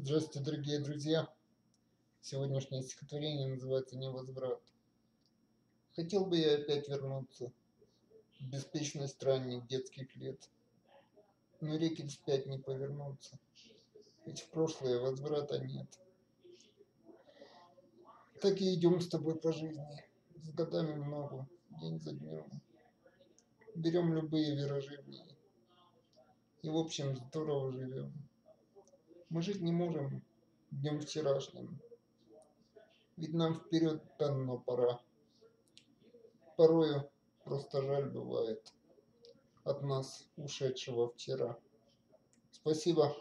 Здравствуйте, дорогие друзья! Сегодняшнее стихотворение называется «Невозврат». Хотел бы я опять вернуться в беспечный странник детских лет, но реки вспять не повернуться, ведь в прошлое возврата нет. Так и идем с тобой по жизни, с годами много, день за днем. Берем любые виражи в ней, и в общем здорово живем. Мы жить не можем днем вчерашним, Ведь нам вперед давно пора. Порою просто жаль бывает От нас ушедшего вчера. Спасибо.